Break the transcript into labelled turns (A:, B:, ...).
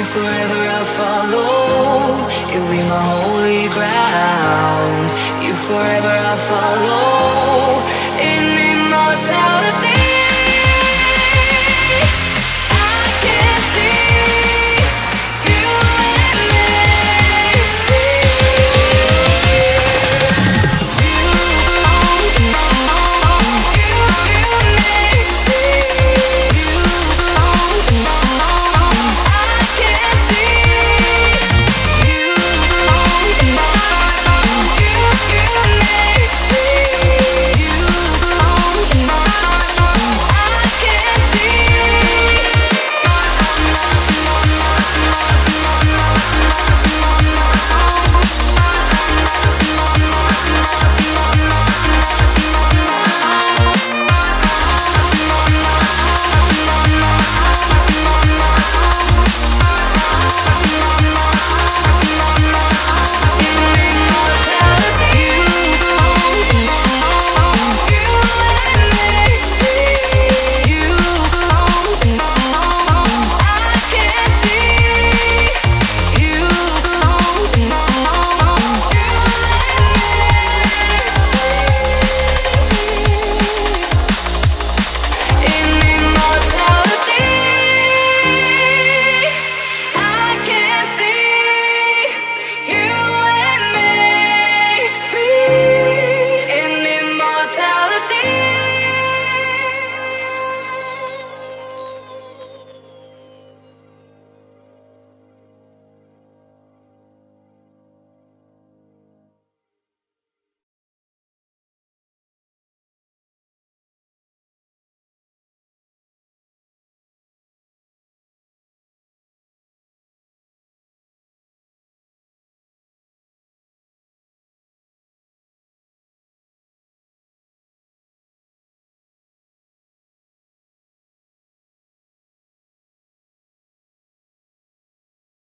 A: you forever I'll follow. You'll be my holy ground. You forever I'll follow.